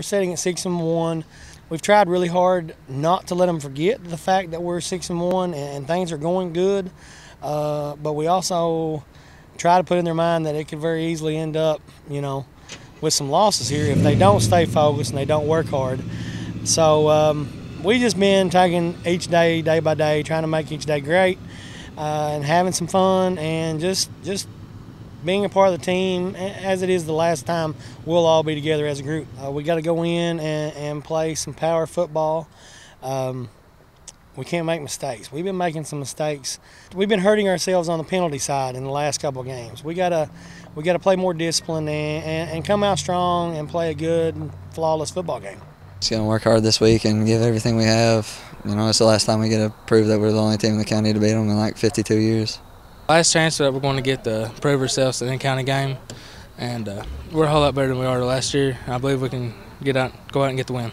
We're sitting at six and one. We've tried really hard not to let them forget the fact that we're six and one and things are going good. Uh, but we also try to put in their mind that it could very easily end up, you know, with some losses here if they don't stay focused and they don't work hard. So um, we just been taking each day, day by day, trying to make each day great uh, and having some fun and just just being a part of the team as it is the last time we'll all be together as a group. Uh, we got to go in and, and, play some power football. Um, we can't make mistakes. We've been making some mistakes. We've been hurting ourselves on the penalty side in the last couple of games. We gotta we gotta play more discipline and, and, and come out strong and play a good, flawless football game. Just gonna work hard this week and give everything we have. You know, it's the last time we get to prove that we're the only team in the county to beat them in like 52 years. Last chance that we're going to get to prove ourselves in the county game, and uh, we're a whole lot better than we are last year. I believe we can get out, go out and get the win.